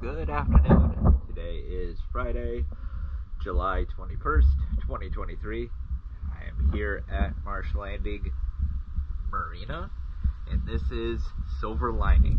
good afternoon. Today is Friday, July 21st, 2023. I am here at Marsh Landing Marina, and this is Silver Lining.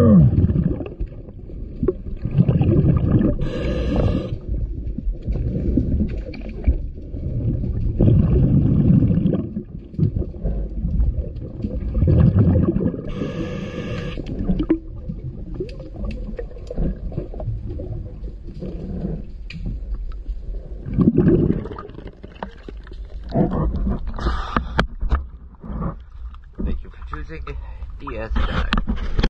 Thank you for choosing DS Dive.